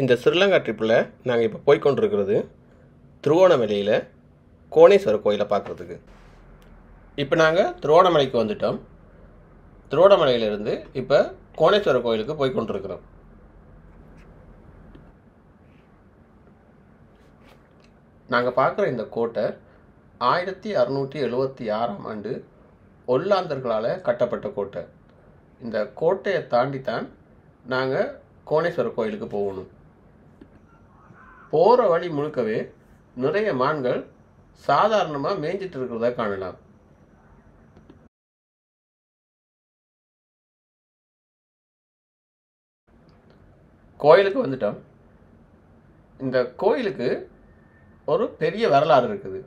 இந்த ஸ்ரீலங்கா ட்ரிப்பில் நாங்கள் இப்போ போய்கொண்டிருக்கிறது திருவோணமலையில் கோணேஸ்வரர் கோயிலை பார்க்குறதுக்கு. இப்போ நாங்கள் திருவோணமலைக்கு வந்துட்டோம். திருவோணமலையிலிருந்து இப்போ கோணேஸ்வரர் கோயிலுக்கு போய்கொண்டிருக்கிறோம் நாங்கள் பார்க்குற இந்த கோட்டை ஆயிரத்தி அறுநூற்றி எழுபத்தி ஆறாம் ஆண்டு ஒல்லாந்தர்களால் கட்டப்பட்ட கோட்டை. இந்த கோட்டையை தாண்டித்தான் நாங்கள் கோணேஸ்வரர் கோயிலுக்கு போகணும். போகிற வழி முழுக்கவே நிறைய மான்கள் சாதாரணமாக மேய்ஞ்சிட்டு இருக்கிறத காணலாம். கோயிலுக்கு வந்துட்டோம். இந்த கோயிலுக்கு ஒரு பெரிய வரலாறு இருக்குது.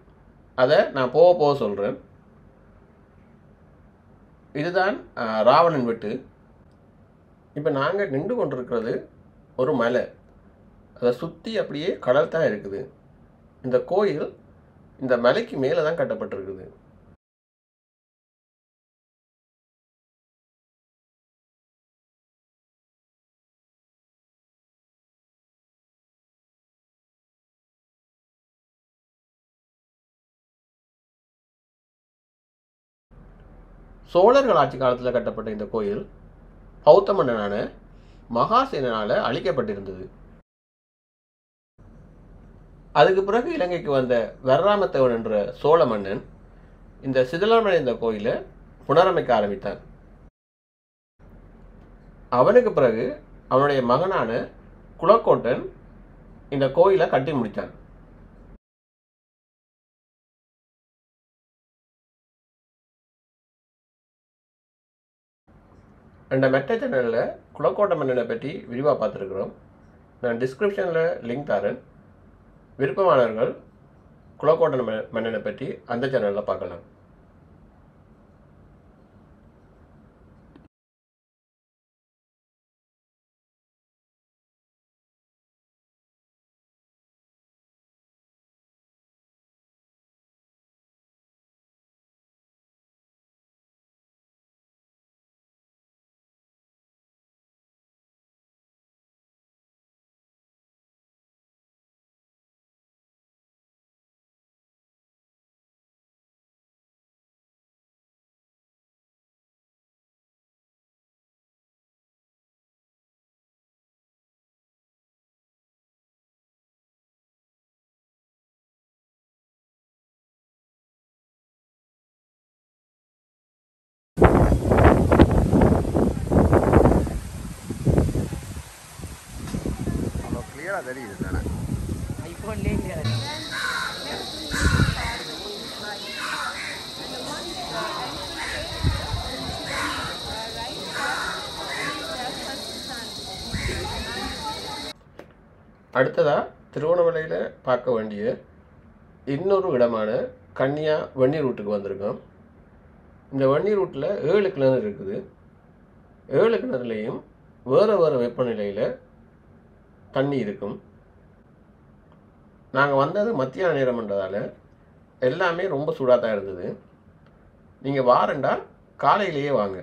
அதை நான் போக போக சொல்கிறேன் இதுதான் ராவணன் வெட்டு. இப்போ நாங்கள் நின்று கொண்டிருக்கிறது ஒரு மலை. அதை சுற்றி அப்படியே கடல் தான் இருக்குது. இந்த கோயில் இந்த மலைக்கு மேலே தான் கட்டப்பட்டிருக்குது. சோழர்கள் ஆட்சி காலத்தில் கட்டப்பட்ட இந்த கோயில் பௌத்த மன்னனான மகாசேனனால் அழிக்கப்பட்டிருந்தது. அதுக்கு பிறகு இலங்கைக்கு வந்த வரராமத்தேவன் என்ற சோழ மன்னன் இந்த சிதலமடைந்த கோயிலை புனரமைக்க ஆரம்பித்தான். அவனுக்கு பிறகு அவனுடைய மகனான குலக்கோட்டன் இந்த கோயிலை கட்டி முடித்தான். அந்த மெட்ட சேனலில் குலக்கோட்டை மன்னனை பற்றி விரிவாக பார்த்துருக்குறோம். நான் டிஸ்கிரிப்ஷனில் லிங்க் தரேன். விருப்பமானவர்கள் குலக்கோட்டை மன்னனை பற்றி அந்த சேனலில் பார்க்கலாம். கிளியராக தெரியுது தானே. அடுத்ததாக திருவண்ணாமலையில் பார்க்க வேண்டிய இன்னொரு இடமான கன்னியா வெந்நீர் ரூட்டுக்கு வந்திருக்கோம். இந்த வெந்நீர் ரூட்டில் ஏழு கிணறு இருக்குது. ஏழு கிணறுலையும் வேறு வேறு வெப்பநிலையில் தண்ணி இருக்கும். நாங்கள் வந்தது மத்தியான நேரம்ன்றதால எல்லாமே ரொம்ப சூடாக தான் இருந்தது. நீங்கள் வாரண்டா காலையிலேயே வாங்க.